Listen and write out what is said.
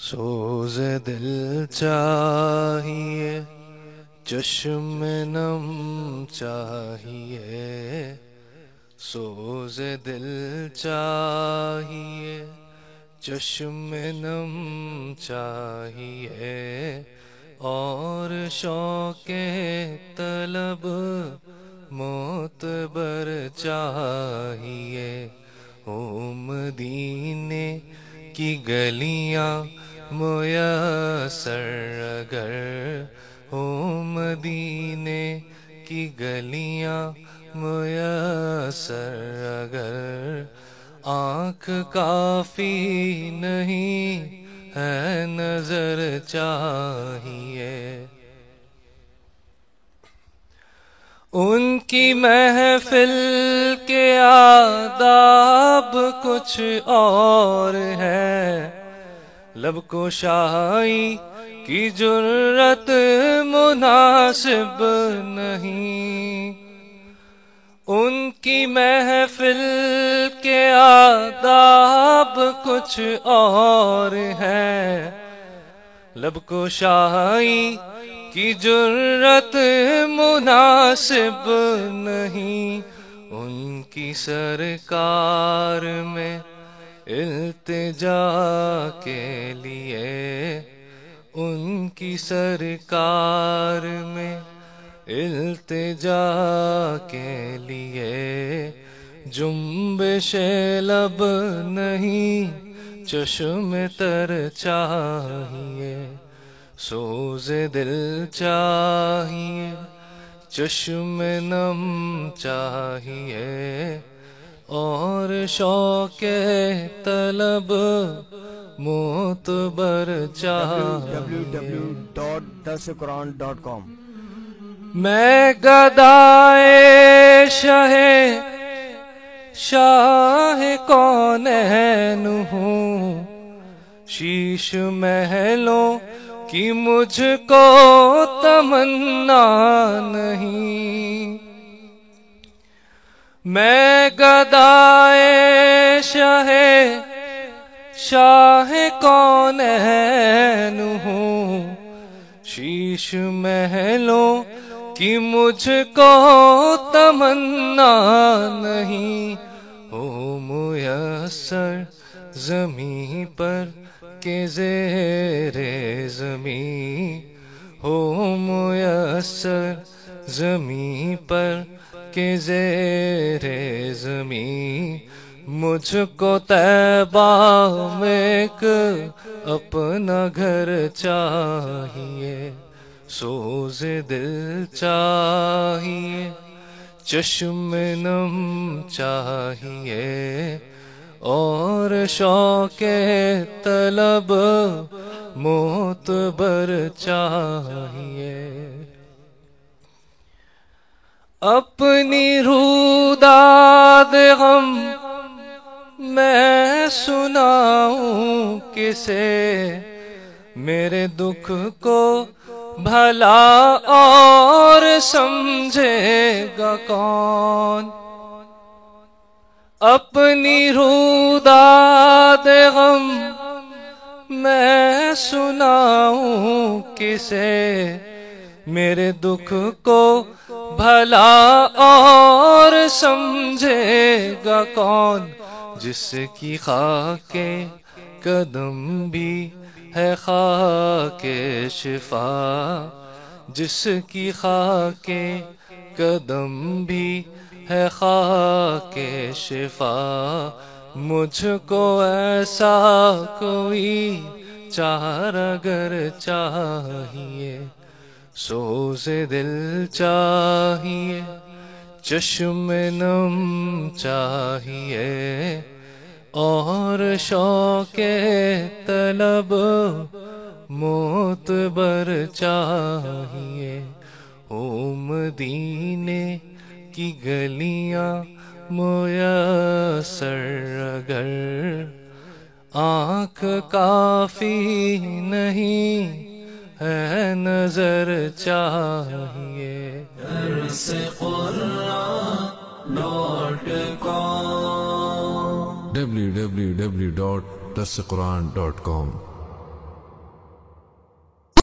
सोज दिल चाहिए, चश्म नम चाहिए। सोज दिल चाहिए, चश्म नम चाहिए। और शौके तलब मोतबर चाहिए। ओम दीने की गलियाँ मुयसर अगर हो मदीने की गलियाँ मुयसर अगर आँख काफ़ी नहीं है, नज़र चाहिए। उनकी महफिल के आदाब कुछ और है। लब को शाही की जुर्रत मुनासिब नहीं। उनकी महफिल के आदाब कुछ और है। लब को शाही की जुर्रत मुनासिब नहीं। उनकी सरकार में इल्तिजा के लिए उनकी सरकार में इल्तिजा के लिए जुम्बिश लब नहीं, चश्म तर चाहिए, सोज दिल चाहिए, चश्म नम चाहिए। और शौक तलब मोतबर www.dasquran.com मैं गदाए शहे शाह कौन है हूँ शीश महलों की मुझको तमन्ना नहीं। मैं गदाए शहे, शाह कौन हूँ? शीश महलों की मुझको तमन्ना नहीं। हो मुयसर जमी पर के जेरे जमी हो मुयसर जमी पर के जेरे जमी मुझको तैबा में अपना घर चाहिए। सोज दिल चाहिए, चश्म नम चाहिए। और शौक तलब मोतबर चाहिए। अपनी रूदाद गम मैं सुनाऊं किसे? मेरे दुख को भला और समझेगा कौन? अपनी रूदाद गम मैं सुनाऊं किसे? मेरे दुख को भला और समझेगा कौन? जिसकी खाके कदम भी है, खाके शिफा। जिसकी खाके कदम भी है, खाके शिफा। मुझको ऐसा कोई चार अगर चाहिए, सोज दिल चाहिए, चश्म नम चाहिए, और शौक तलब मोतबर चाहिए ओम दीने की गलियाँ मुयसर अगर आँख काफ़ी नहीं है नज़र चाहिए। www.dasquran.com